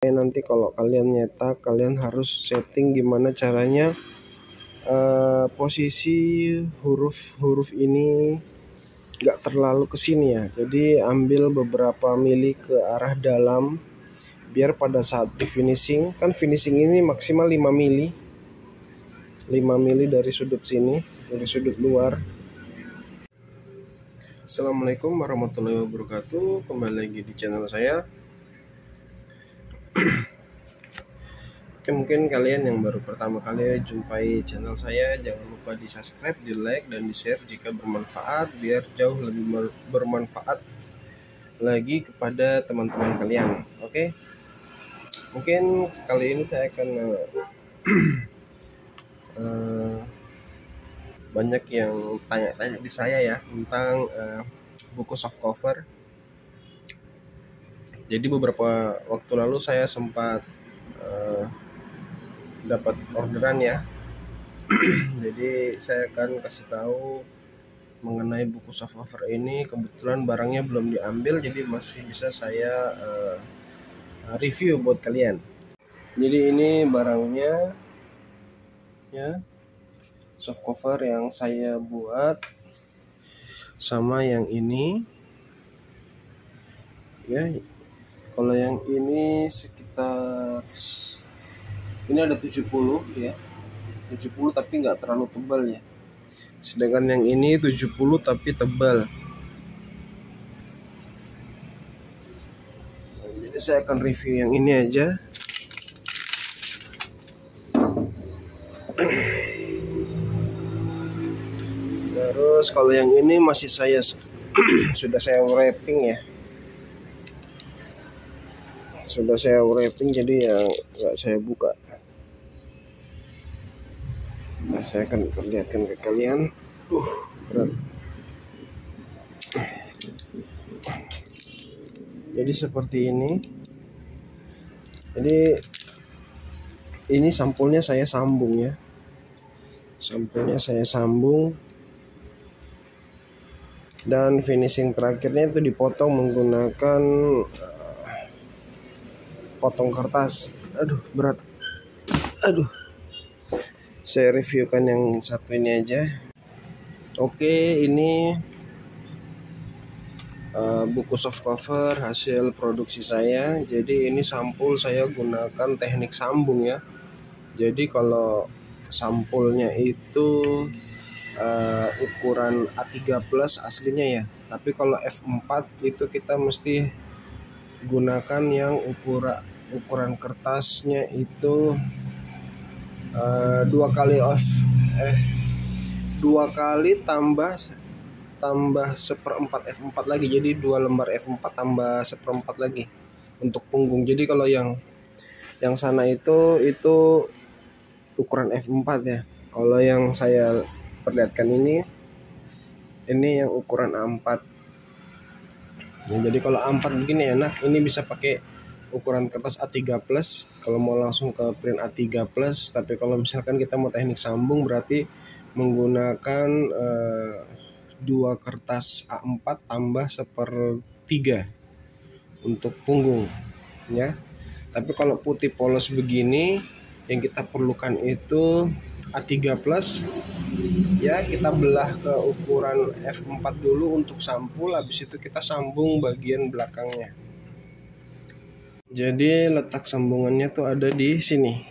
nanti kalau kalian nyetak kalian harus setting gimana caranya uh, posisi huruf-huruf ini nggak terlalu ke sini ya. Jadi ambil beberapa mili ke arah dalam biar pada saat di finishing kan finishing ini maksimal 5 mili. 5 mili dari sudut sini dari sudut luar. Assalamualaikum warahmatullahi wabarakatuh. Kembali lagi di channel saya Oke mungkin kalian yang baru pertama kali jumpai channel saya jangan lupa di subscribe, di like, dan di share jika bermanfaat biar jauh lebih bermanfaat lagi kepada teman-teman kalian. Oke, mungkin kali ini saya akan uh, banyak yang tanya-tanya di saya ya tentang uh, buku soft cover. Jadi beberapa waktu lalu saya sempat dapat orderan ya. Jadi saya akan kasih tahu mengenai buku soft cover ini. Kebetulan barangnya belum diambil jadi masih bisa saya uh, review buat kalian. Jadi ini barangnya ya soft cover yang saya buat sama yang ini. Ya kalau yang ini sekitar ini ada 70 ya. 70 tapi nggak terlalu tebal ya. Sedangkan yang ini 70 tapi tebal. Jadi saya akan review yang ini aja. Terus kalau yang ini masih saya sudah saya wrapping ya. Sudah saya wrapping jadi ya nggak saya buka nah, saya akan perlihatkan ke kalian. Uh berat. Jadi seperti ini. Jadi ini sampulnya saya sambung ya. Sampulnya saya sambung. Dan finishing terakhirnya itu dipotong menggunakan uh, potong kertas. Aduh berat. Aduh saya reviewkan yang satu ini aja. Oke ini uh, buku soft cover hasil produksi saya. Jadi ini sampul saya gunakan teknik sambung ya. Jadi kalau sampulnya itu uh, ukuran A3 plus aslinya ya. Tapi kalau F4 itu kita mesti gunakan yang ukuran ukuran kertasnya itu uh, dua kali off eh dua kali tambah tambah seperempat F4 lagi. Jadi dua lembar F4 tambah seperempat lagi untuk punggung. Jadi kalau yang yang sana itu itu ukuran F4 ya. Kalau yang saya perlihatkan ini ini yang ukuran A4 ya, jadi kalau A4 begini enak ini bisa pakai ukuran kertas A3 plus kalau mau langsung ke print A3 plus tapi kalau misalkan kita mau teknik sambung berarti menggunakan uh, dua kertas A4 tambah sepertiga untuk punggung ya. Tapi kalau putih polos begini yang kita perlukan itu A3 plus ya kita belah ke ukuran F4 dulu untuk sampul habis itu kita sambung bagian belakangnya jadi letak sambungannya tuh ada di sini.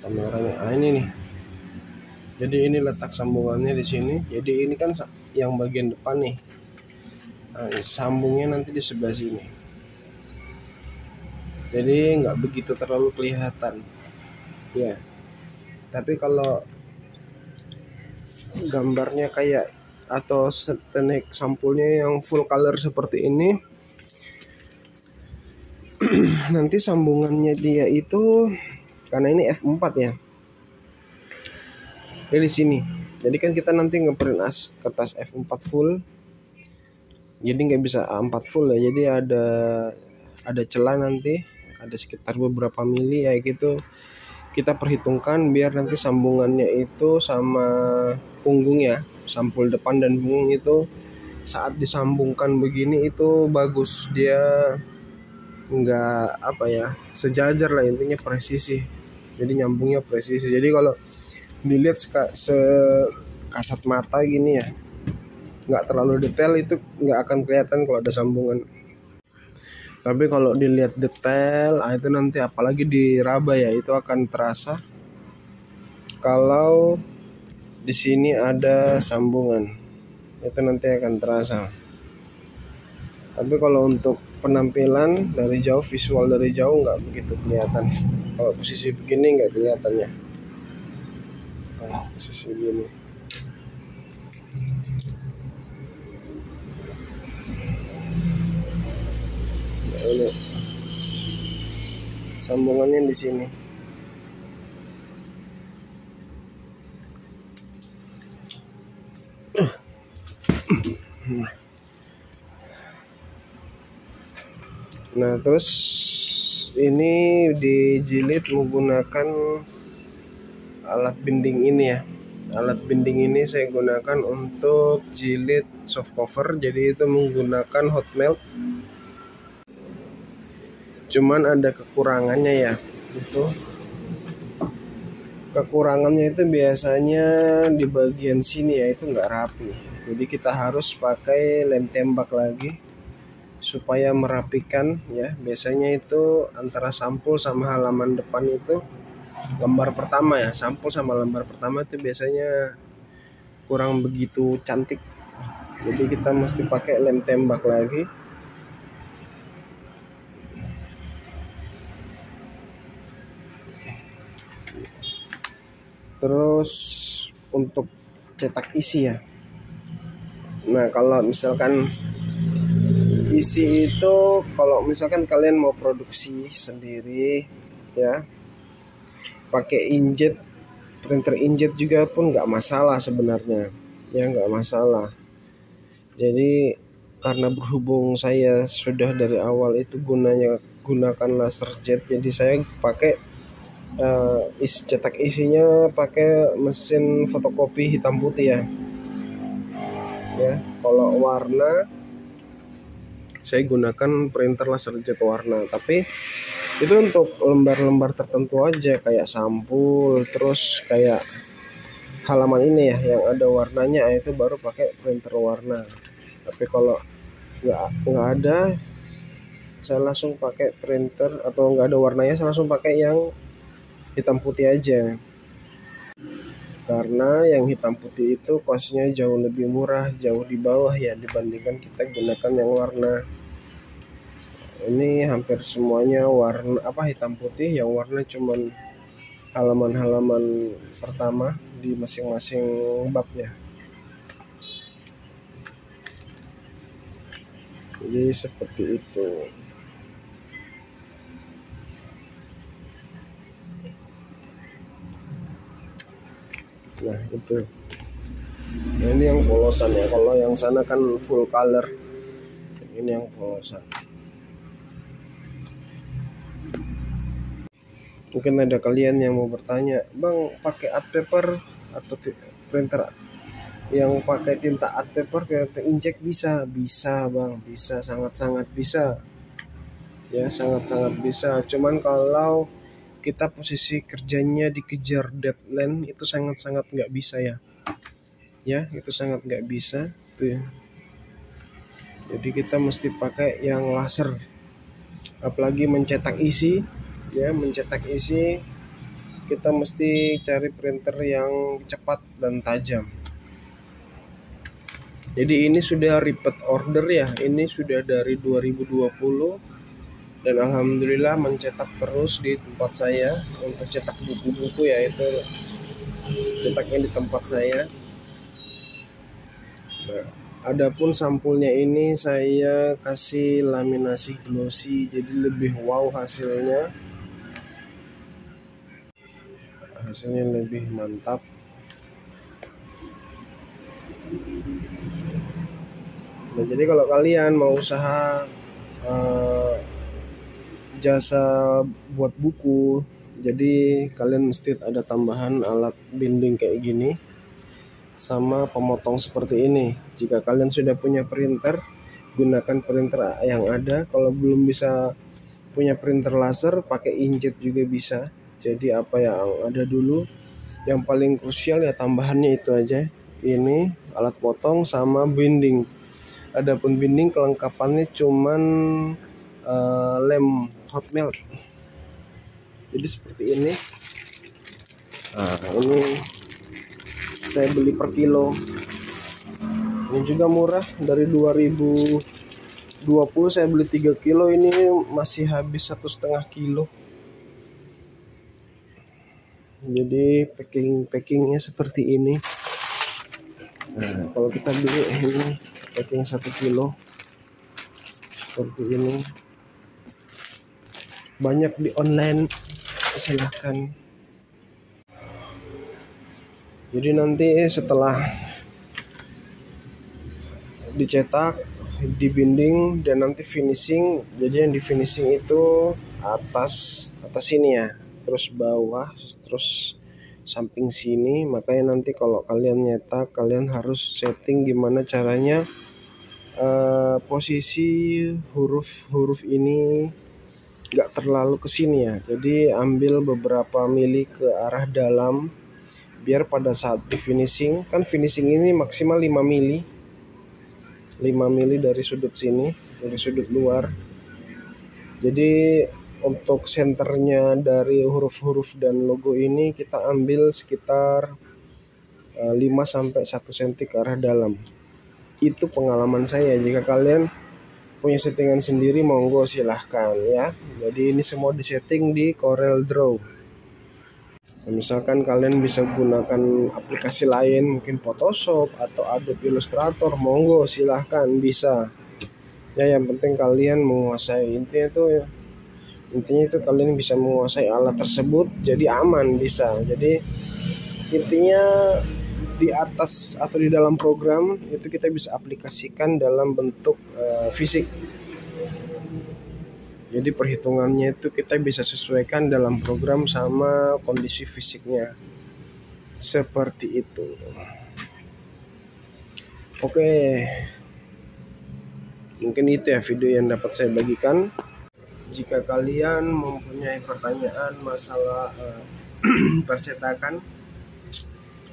Kameranya ah ini nih. Jadi ini letak sambungannya di sini. Jadi ini kan yang bagian depan nih. Nah, sambungnya nanti di sebelah sini. Jadi nggak begitu terlalu kelihatan. Ya. Tapi kalau gambarnya kayak atau teknik sampulnya yang full color seperti ini nanti sambungannya dia itu karena ini F4 ya. Di sini. Jadi kan kita nanti ngeprint as kertas F4 full. Jadi nggak bisa A4 full ya. Jadi ada ada celah nanti. Ada sekitar beberapa mili ya gitu. Kita perhitungkan biar nanti sambungannya itu sama punggung ya. Sampul depan dan punggung itu saat disambungkan begini itu bagus. Dia nggak apa ya sejajar lah intinya presisi. Jadi nyambungnya presisi. Jadi kalau dilihat se, se kasat mata gini ya nggak terlalu detail itu nggak akan kelihatan kalau ada sambungan. Tapi kalau dilihat detail ah itu nanti apalagi diraba ya itu akan terasa kalau di sini ada sambungan. Itu nanti akan terasa. Tapi kalau untuk penampilan dari jauh visual dari jauh nggak begitu kelihatan. Kalau posisi begini nggak kelihatan ya posisi begini ini sambungannya di sini. Nah terus ini dijilid menggunakan alat binding ini ya. Alat binding ini saya gunakan untuk jilid soft cover jadi itu menggunakan hot melt. Cuman ada kekurangannya ya itu. Kekurangannya itu biasanya di bagian sini ya itu nggak rapi. Jadi kita harus pakai lem tembak lagi supaya merapikan ya. Biasanya itu antara sampul sama halaman depan itu lembar pertama ya. Sampul sama lembar pertama itu biasanya kurang begitu cantik. Jadi kita mesti pakai lem tembak lagi. Terus untuk cetak isi ya. Nah kalau misalkan isi itu kalau misalkan kalian mau produksi sendiri ya pakai injet printer injet juga pun nggak masalah sebenarnya ya nggak masalah. Jadi karena berhubung saya sudah dari awal itu gunanya gunakan laser jet jadi saya pakai uh, is cetak isinya pakai mesin fotokopi hitam putih ya. Ya kalau warna saya gunakan printer laser jet warna tapi itu untuk lembar-lembar tertentu aja kayak sampul terus kayak halaman ini ya yang ada warnanya itu baru pakai printer warna. Tapi kalau nggak nggak ada saya langsung pakai printer atau nggak ada warnanya saya langsung pakai yang hitam putih aja karena yang hitam putih itu kosnya jauh lebih murah jauh di bawah ya dibandingkan kita gunakan yang warna. Ini hampir semuanya warna apa hitam putih yang warna cuman halaman-halaman pertama di masing-masing babnya jadi seperti itu nah itu. Nah, ini yang polosan ya. Kalau yang sana kan full color. Ini yang polosan. Mungkin ada kalian yang mau bertanya bang pakai art paper atau printer yang pakai tinta art paper kayak injek? Bisa bisa bang. Bisa sangat-sangat bisa. Ya sangat-sangat bisa. Cuman kalau kita posisi kerjanya dikejar deadline itu sangat-sangat nggak bisa ya. Ya itu sangat nggak bisa tuh ya. Jadi kita mesti pakai yang laser. Apalagi mencetak isi ya mencetak isi kita mesti cari printer yang cepat dan tajam. Jadi ini sudah repeat order ya ini sudah dari 2020 dan alhamdulillah mencetak terus di tempat saya untuk cetak buku-buku yaitu cetaknya di tempat saya. Nah adapun sampulnya ini saya kasih laminasi glossy jadi lebih wow hasilnya. Hasilnya lebih mantap. Nah jadi kalau kalian mau usaha uh, jasa buat buku. Jadi kalian mesti ada tambahan alat binding kayak gini sama pemotong seperti ini. Jika kalian sudah punya printer gunakan printer yang ada. Kalau belum bisa punya printer laser pakai inkjet juga bisa. Jadi apa yang ada dulu yang paling krusial ya tambahannya itu aja. Ini alat potong sama binding. Adapun binding kelengkapannya cuman uh, lem hot melt jadi seperti ini. Nah ini saya beli per kilo. Ini juga murah dari 2000 20 saya beli 3 kilo ini masih habis satu setengah kilo. Jadi packing packingnya seperti ini. Nah, kalau kita beli ini packing satu kilo seperti ini banyak di online. Silahkan. Jadi nanti setelah dicetak dibinding dan nanti finishing. Jadi yang di finishing itu atas atas sini ya. Terus bawah terus samping sini. Makanya nanti kalau kalian nyetak kalian harus setting gimana caranya uh, posisi huruf-huruf ini gak terlalu ke sini ya. Jadi ambil beberapa mili ke arah dalam biar pada saat di finishing kan finishing ini maksimal 5 mili. 5 mili dari sudut sini dari sudut luar. Jadi untuk senternya dari huruf-huruf dan logo ini kita ambil sekitar 5 eh, sampai 1 cm ke arah dalam. Itu pengalaman saya. Jika kalian punya settingan sendiri monggo silahkan ya. Jadi ini semua disetting di Corel Draw. Misalkan kalian bisa gunakan aplikasi lain mungkin Photoshop atau Adobe Illustrator monggo silahkan bisa. Ya yang penting kalian menguasai. Intinya itu ya intinya itu kalian bisa menguasai alat tersebut jadi aman bisa. Jadi intinya di atas atau di dalam program itu kita bisa aplikasikan dalam bentuk uh, fisik jadi perhitungannya itu kita bisa sesuaikan dalam program sama kondisi fisiknya. Seperti itu. Oke. Mungkin itu ya video yang dapat saya bagikan. Jika kalian mempunyai pertanyaan masalah uh, percetakan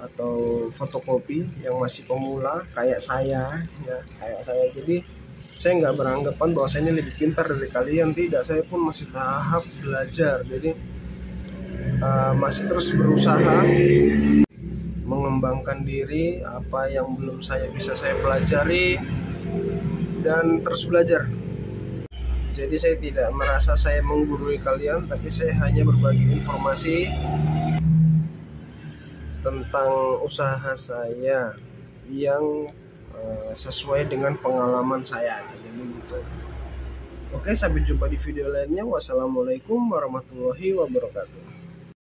atau fotokopi yang masih pemula kayak saya ya kayak saya. Jadi saya nggak beranggapan bahwa saya ini lebih pintar dari kalian. Tidak saya pun masih tahap belajar. Jadi uh, masih terus berusaha mengembangkan diri apa yang belum saya bisa saya pelajari dan terus belajar. Jadi saya tidak merasa saya menggurui kalian tapi saya hanya berbagi informasi tentang usaha saya yang Eh, sesuai dengan pengalaman saya jadi gitu. Oke sampai jumpa di video lainnya. Wassalamualaikum warahmatullahi wabarakatuh